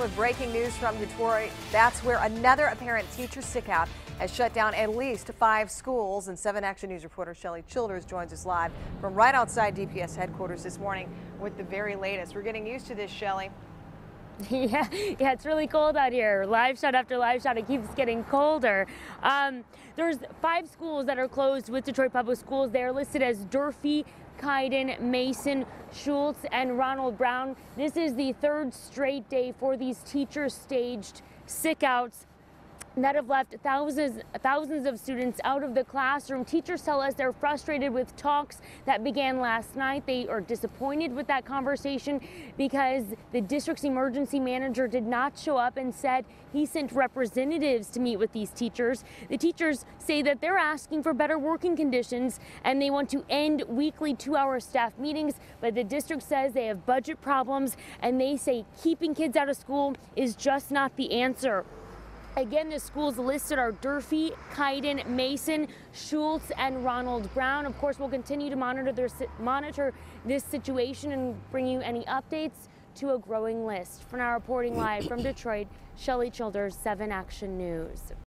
With breaking news from Detroit, that's where another apparent teacher sickout has shut down at least five schools. And 7 Action News reporter Shelly Childers joins us live from right outside DPS headquarters this morning with the very latest. We're getting used to this, Shelly. Yeah, yeah, it's really cold out here. Live shot after live shot, it keeps getting colder. Um, there's five schools that are closed with Detroit Public Schools. They're listed as Durfee, Kyden, Mason, Schulze, and Ronald Brown. This is the third straight day for these teachers staged sick outs that have left thousands thousands of students out of the classroom. Teachers tell us they're frustrated with talks that began last night. They are disappointed with that conversation because the district's emergency manager did not show up and said he sent representatives to meet with these teachers. The teachers say that they're asking for better working conditions and they want to end weekly 2-hour staff meetings, but the district says they have budget problems and they say keeping kids out of school is just not the answer. Again, the schools listed are Durfee, Kaiden, Mason, Schulze, and Ronald Brown. Of course, we'll continue to monitor, their, monitor this situation and bring you any updates to a growing list. For now, reporting live from Detroit, Shelly Childers, 7 Action News.